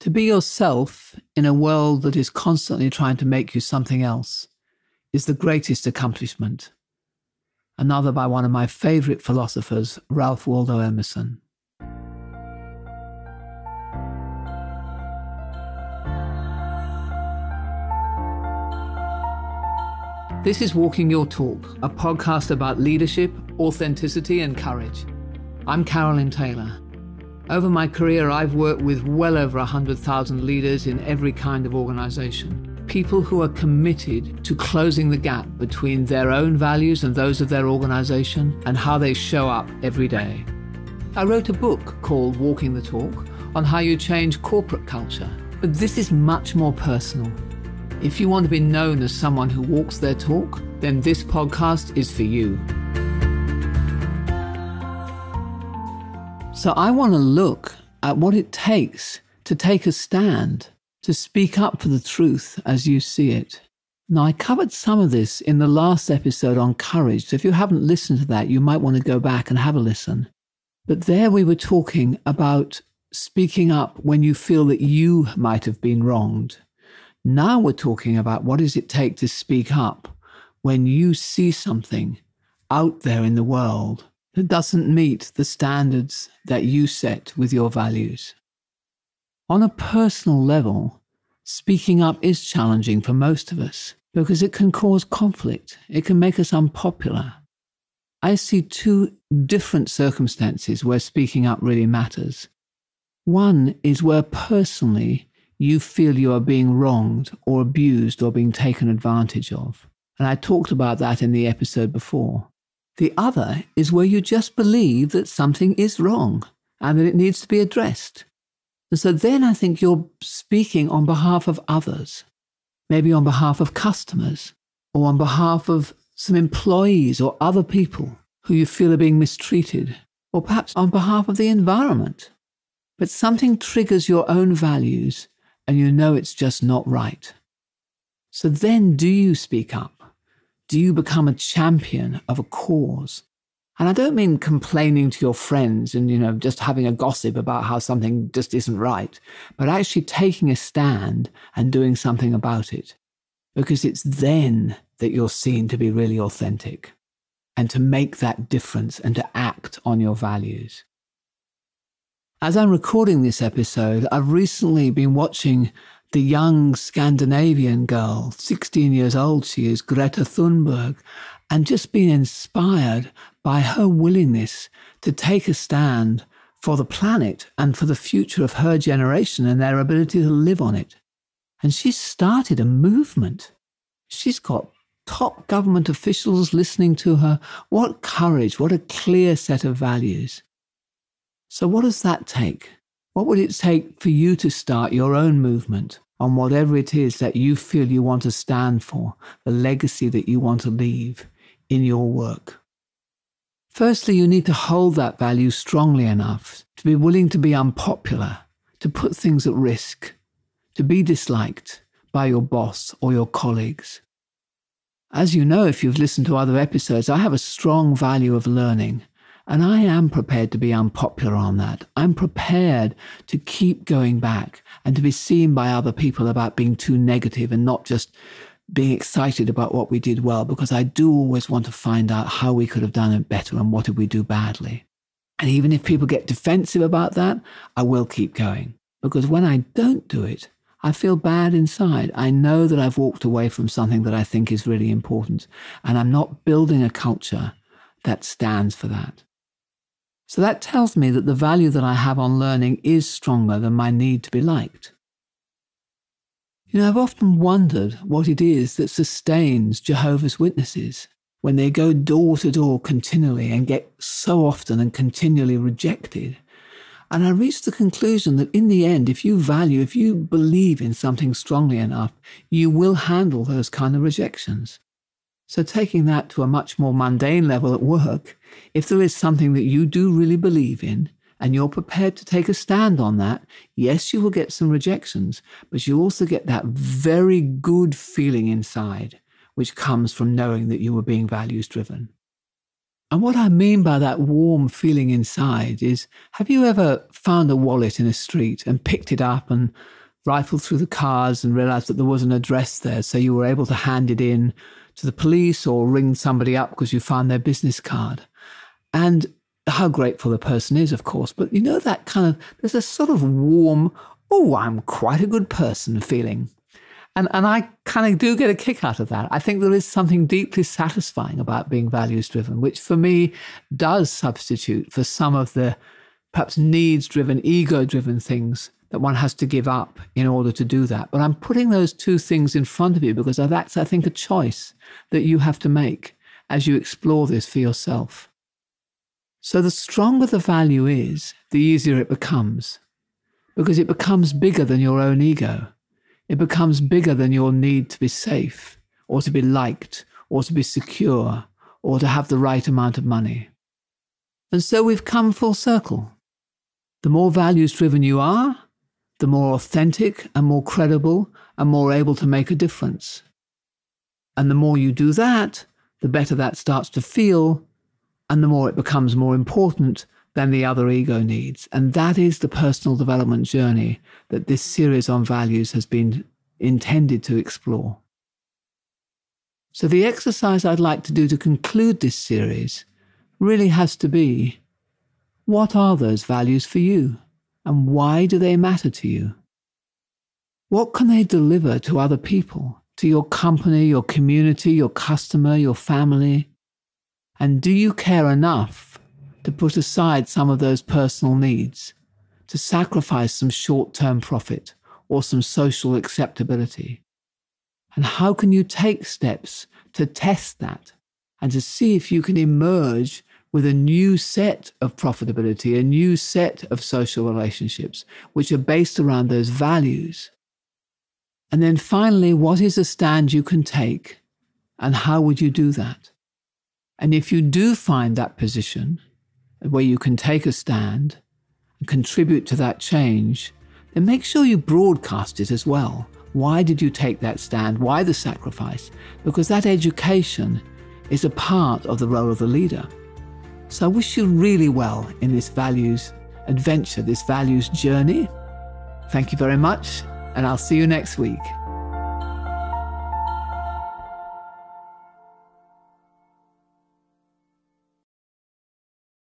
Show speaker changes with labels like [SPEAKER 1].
[SPEAKER 1] To be yourself in a world that is constantly trying to make you something else is the greatest accomplishment. Another by one of my favorite philosophers, Ralph Waldo Emerson. This is Walking Your Talk, a podcast about leadership, authenticity, and courage. I'm Carolyn Taylor. Over my career, I've worked with well over 100,000 leaders in every kind of organization. People who are committed to closing the gap between their own values and those of their organization and how they show up every day. I wrote a book called Walking the Talk on how you change corporate culture. But this is much more personal. If you want to be known as someone who walks their talk, then this podcast is for you. So I want to look at what it takes to take a stand, to speak up for the truth as you see it. Now, I covered some of this in the last episode on courage. So if you haven't listened to that, you might want to go back and have a listen. But there we were talking about speaking up when you feel that you might have been wronged. Now we're talking about what does it take to speak up when you see something out there in the world that doesn't meet the standards that you set with your values. On a personal level, speaking up is challenging for most of us because it can cause conflict, it can make us unpopular. I see two different circumstances where speaking up really matters. One is where personally you feel you are being wronged or abused or being taken advantage of. And I talked about that in the episode before. The other is where you just believe that something is wrong and that it needs to be addressed. And so then I think you're speaking on behalf of others, maybe on behalf of customers or on behalf of some employees or other people who you feel are being mistreated, or perhaps on behalf of the environment. But something triggers your own values and you know it's just not right. So then do you speak up? Do you become a champion of a cause? And I don't mean complaining to your friends and, you know, just having a gossip about how something just isn't right, but actually taking a stand and doing something about it. Because it's then that you're seen to be really authentic and to make that difference and to act on your values. As I'm recording this episode, I've recently been watching the young Scandinavian girl, 16 years old she is, Greta Thunberg, and just been inspired by her willingness to take a stand for the planet and for the future of her generation and their ability to live on it. And she's started a movement. She's got top government officials listening to her. What courage, what a clear set of values. So, what does that take? What would it take for you to start your own movement on whatever it is that you feel you want to stand for, the legacy that you want to leave in your work? Firstly, you need to hold that value strongly enough to be willing to be unpopular, to put things at risk, to be disliked by your boss or your colleagues. As you know, if you've listened to other episodes, I have a strong value of learning and I am prepared to be unpopular on that. I'm prepared to keep going back and to be seen by other people about being too negative and not just being excited about what we did well, because I do always want to find out how we could have done it better and what did we do badly. And even if people get defensive about that, I will keep going. Because when I don't do it, I feel bad inside. I know that I've walked away from something that I think is really important. And I'm not building a culture that stands for that. So that tells me that the value that I have on learning is stronger than my need to be liked. You know, I've often wondered what it is that sustains Jehovah's Witnesses when they go door to door continually and get so often and continually rejected. And I reached the conclusion that in the end, if you value, if you believe in something strongly enough, you will handle those kind of rejections. So, taking that to a much more mundane level at work, if there is something that you do really believe in and you're prepared to take a stand on that, yes, you will get some rejections, but you also get that very good feeling inside, which comes from knowing that you were being values driven. And what I mean by that warm feeling inside is have you ever found a wallet in a street and picked it up and rifled through the cars and realized that there was an address there? So you were able to hand it in to the police or ring somebody up because you found their business card. And how grateful the person is, of course. But you know, that kind of, there's a sort of warm, oh, I'm quite a good person feeling. And, and I kind of do get a kick out of that. I think there is something deeply satisfying about being values driven, which for me does substitute for some of the perhaps needs driven, ego driven things that one has to give up in order to do that. But I'm putting those two things in front of you because that's, I think, a choice that you have to make as you explore this for yourself. So the stronger the value is, the easier it becomes because it becomes bigger than your own ego. It becomes bigger than your need to be safe or to be liked or to be secure or to have the right amount of money. And so we've come full circle. The more values driven you are, the more authentic and more credible and more able to make a difference. And the more you do that, the better that starts to feel, and the more it becomes more important than the other ego needs. And that is the personal development journey that this series on values has been intended to explore. So, the exercise I'd like to do to conclude this series really has to be what are those values for you? And why do they matter to you? What can they deliver to other people, to your company, your community, your customer, your family? And do you care enough to put aside some of those personal needs, to sacrifice some short term profit or some social acceptability? And how can you take steps to test that and to see if you can emerge with a new set of profitability, a new set of social relationships, which are based around those values? And then finally, what is a stand you can take and how would you do that? And if you do find that position, where you can take a stand and contribute to that change, then make sure you broadcast it as well. Why did you take that stand? Why the sacrifice? Because that education is a part of the role of the leader. So I wish you really well in this values adventure, this values journey. Thank you very much, and I'll see you next week.